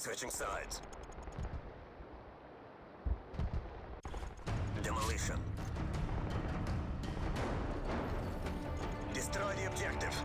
Switching sides. Demolition. Destroy the objective.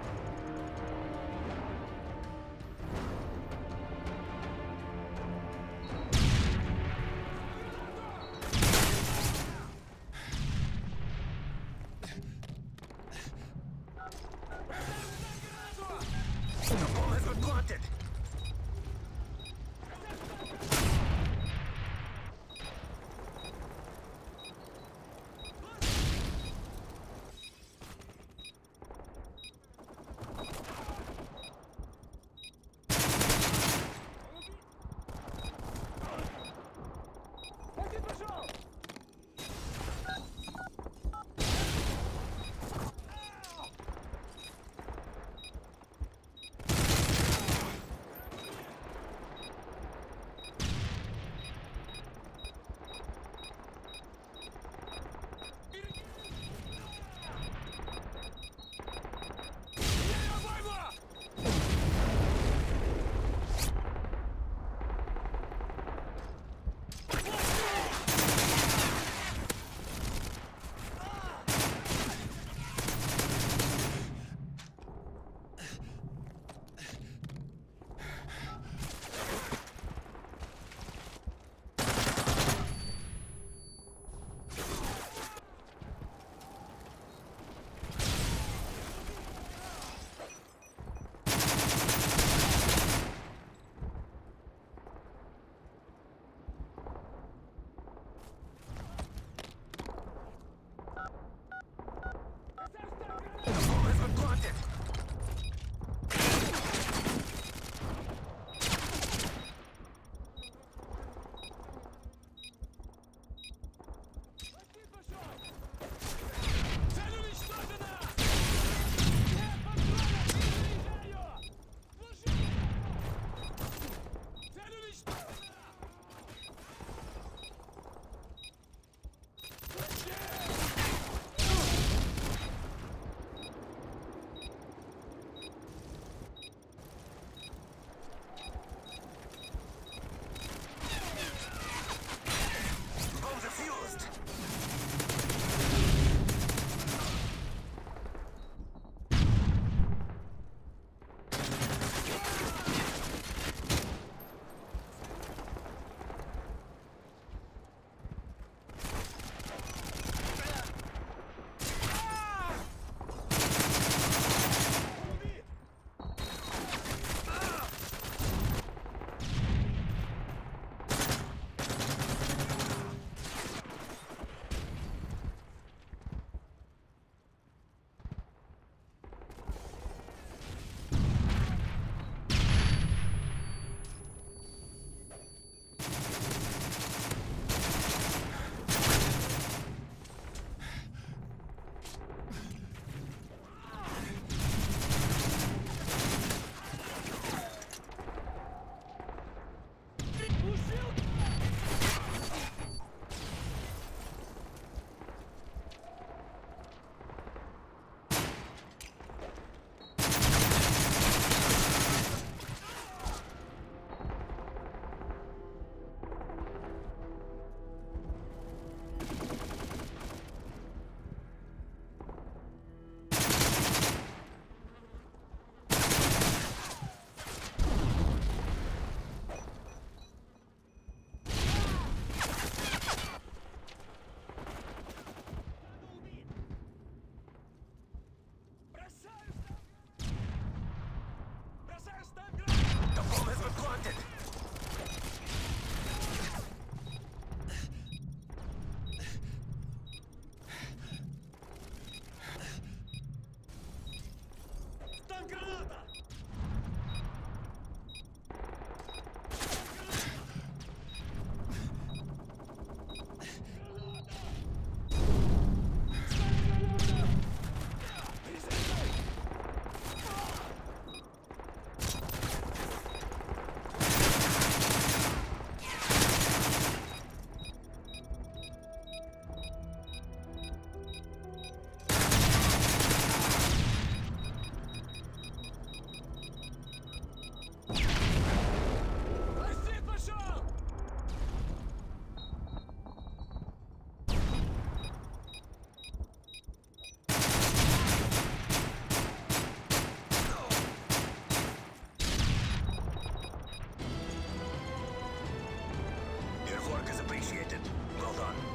appreciated. Well done.